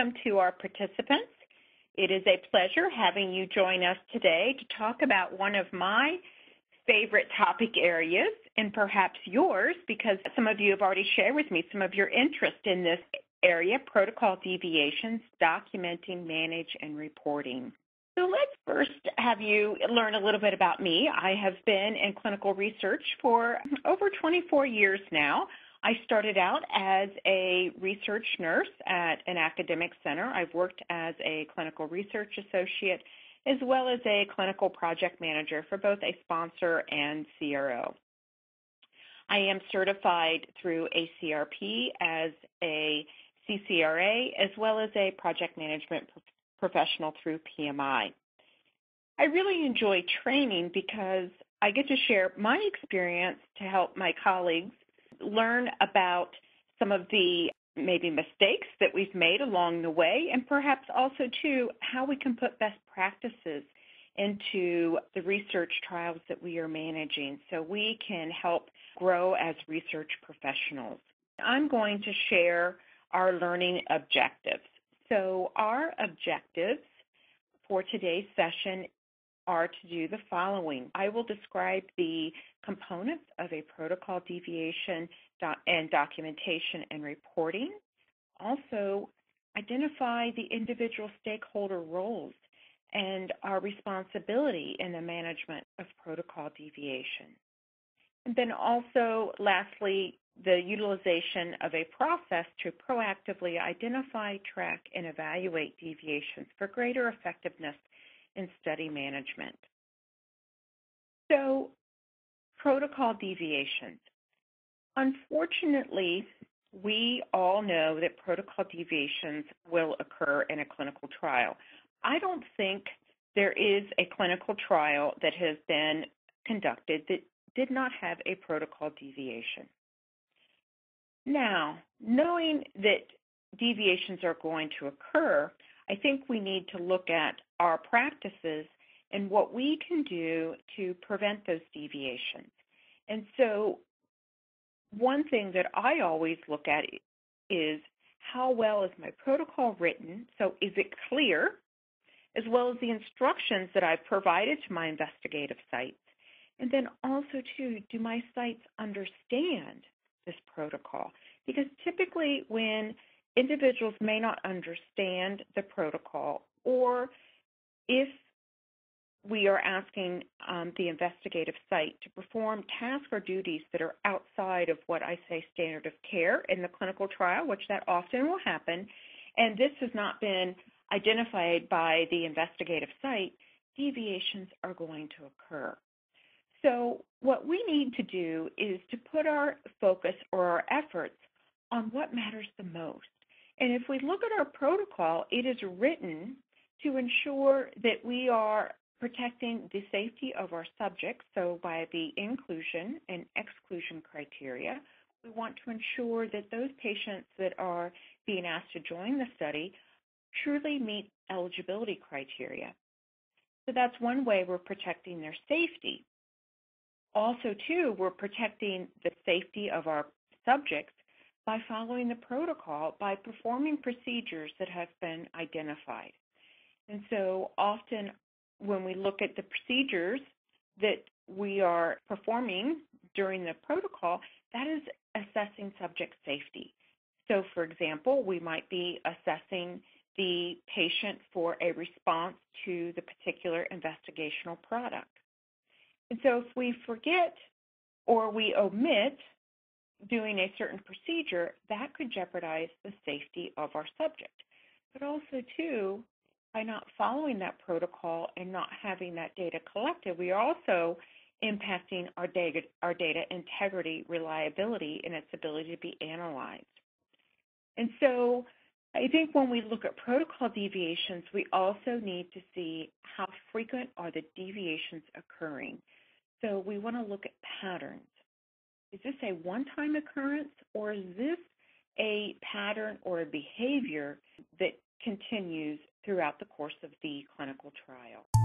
Welcome to our participants. It is a pleasure having you join us today to talk about one of my favorite topic areas and perhaps yours because some of you have already shared with me some of your interest in this area, protocol deviations, documenting, manage, and reporting. So let's first have you learn a little bit about me. I have been in clinical research for over 24 years now. I started out as a research nurse at an academic center. I've worked as a clinical research associate as well as a clinical project manager for both a sponsor and CRO. I am certified through ACRP as a CCRA as well as a project management professional through PMI. I really enjoy training because I get to share my experience to help my colleagues learn about some of the maybe mistakes that we've made along the way and perhaps also too how we can put best practices into the research trials that we are managing so we can help grow as research professionals. I'm going to share our learning objectives. So our objectives for today's session are to do the following. I will describe the components of a protocol deviation and documentation and reporting. Also, identify the individual stakeholder roles and our responsibility in the management of protocol deviation. And then also, lastly, the utilization of a process to proactively identify, track, and evaluate deviations for greater effectiveness in study management. So, protocol deviations. Unfortunately, we all know that protocol deviations will occur in a clinical trial. I don't think there is a clinical trial that has been conducted that did not have a protocol deviation. Now, knowing that deviations are going to occur, I think we need to look at our practices and what we can do to prevent those deviations. And so, one thing that I always look at is how well is my protocol written? So, is it clear? As well as the instructions that I've provided to my investigative sites. And then also, too, do my sites understand this protocol? Because typically, when individuals may not understand the protocol, or if we are asking um, the investigative site to perform tasks or duties that are outside of what I say standard of care in the clinical trial, which that often will happen, and this has not been identified by the investigative site, deviations are going to occur. So, what we need to do is to put our focus or our efforts on what matters the most. And if we look at our protocol, it is written to ensure that we are protecting the safety of our subjects. So, by the inclusion and exclusion criteria, we want to ensure that those patients that are being asked to join the study truly meet eligibility criteria. So, that's one way we're protecting their safety. Also, too, we're protecting the safety of our subjects by following the protocol by performing procedures that have been identified. And so often when we look at the procedures that we are performing during the protocol, that is assessing subject safety. So, for example, we might be assessing the patient for a response to the particular investigational product. And so, if we forget or we omit doing a certain procedure, that could jeopardize the safety of our subject. But also, too, by not following that protocol and not having that data collected, we are also impacting our data, our data integrity, reliability, and its ability to be analyzed. And so I think when we look at protocol deviations, we also need to see how frequent are the deviations occurring. So we want to look at patterns. Is this a one-time occurrence or is this a pattern or a behavior that continues throughout the course of the clinical trial.